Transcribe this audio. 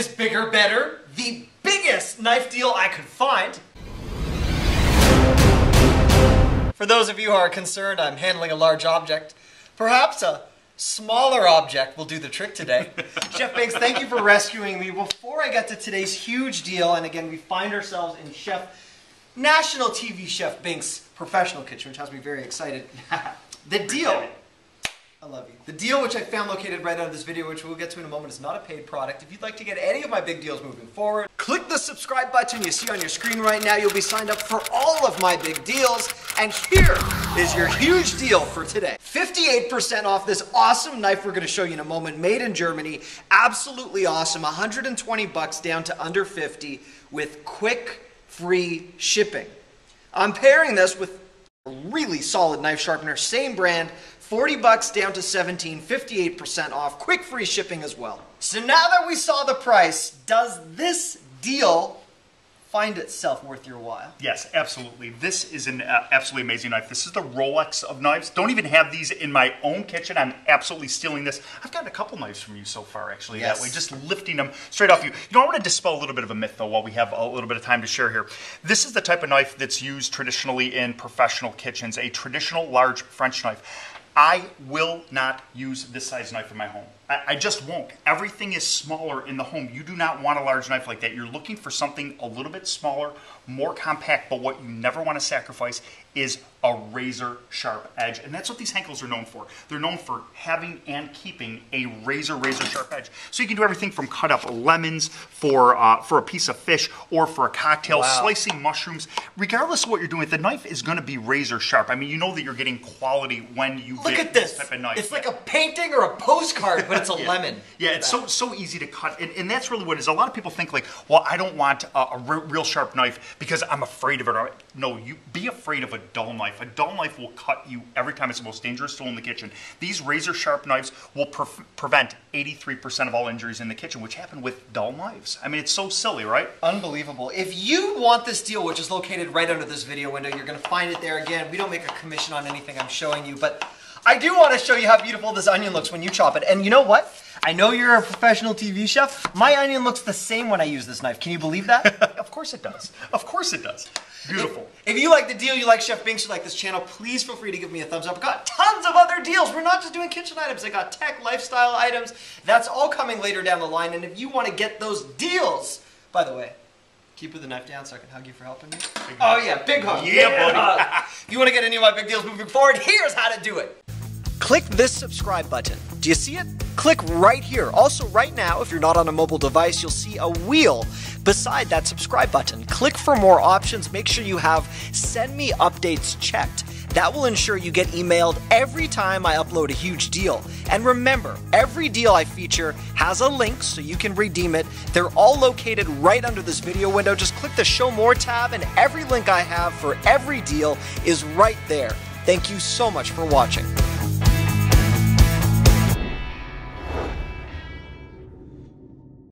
is bigger, better, the biggest knife deal I could find. For those of you who are concerned I'm handling a large object, perhaps a smaller object will do the trick today. Chef Binks, thank you for rescuing me. Before I get to today's huge deal, and again, we find ourselves in Chef, national TV Chef Binks' professional kitchen, which has me very excited. the deal I love you. The deal which I found located right under this video, which we'll get to in a moment, is not a paid product. If you'd like to get any of my big deals moving forward, click the subscribe button you see on your screen right now. You'll be signed up for all of my big deals. And here is your huge deal for today. 58% off this awesome knife we're going to show you in a moment, made in Germany. Absolutely awesome. 120 bucks down to under 50 with quick, free shipping. I'm pairing this with a really solid knife sharpener, same brand, 40 bucks down to 17, 58% off, quick free shipping as well. So now that we saw the price, does this deal find itself worth your while? Yes, absolutely. This is an uh, absolutely amazing knife. This is the Rolex of knives. Don't even have these in my own kitchen. I'm absolutely stealing this. I've gotten a couple knives from you so far, actually, Yes. that way, just lifting them straight off you. You know, I want to dispel a little bit of a myth, though, while we have a little bit of time to share here. This is the type of knife that's used traditionally in professional kitchens, a traditional large French knife. I will not use this size knife in my home. I, I just won't. Everything is smaller in the home. You do not want a large knife like that. You're looking for something a little bit smaller, more compact, but what you never want to sacrifice is a razor sharp edge. And that's what these Henckels are known for. They're known for having and keeping a razor, razor sharp edge. So you can do everything from cut up lemons for, uh, for a piece of fish or for a cocktail, Wow. slicing mushrooms. Regardless of what you're doing, the knife is going to be razor sharp. I mean, you know that you're getting quality when you Look get at this. type of knife. It's like a painting or a postcard, but it's a lemon. Yeah, it's so so easy to cut, and, and that's really what it is. A lot of people think like, well, I don't want a, a re- real sharp knife because I'm afraid of it. No, you be afraid of a dull knife. A dull knife will cut you every time. It's the most dangerous tool in the kitchen. These razor sharp knives will pre- prevent 83% of all injuries in the kitchen, which happen with dull knives. I mean, it's so silly, right? Unbelievable. If you want this deal, which is located right under this video window, you're going to find it there. Again, we don't make a commission on anything I'm showing you, but I do want to show you how beautiful this onion looks when you chop it. And you know what? I know you're a professional TV chef. My onion looks the same when I use this knife. Can you believe that? of course it does. Of course it does. Beautiful. If you like the deal, you like Chef Binks, you like this channel, please feel free to give me a thumbs up. I've got tons of other deals. We're not just doing kitchen items. I got tech, lifestyle items. That's all coming later down the line. And if you want to get those deals, by the way, keep with the knife down so I can hug you for helping me. Oh yeah, big hug. Yeah, buddy. hug. if you want to get any of my big deals moving forward, here's how to do it. Click this subscribe button. Do you see it? Click right here. Also, right now, if you're not on a mobile device, you'll see a wheel beside that subscribe button. Click for more options. Make sure you have send me updates checked. That will ensure you get emailed every time I upload a huge deal. And remember, every deal I feature has a link so you can redeem it. They're all located right under this video window. Just click the show more tab, and every link I have for every deal is right there. Thank you so much for watching.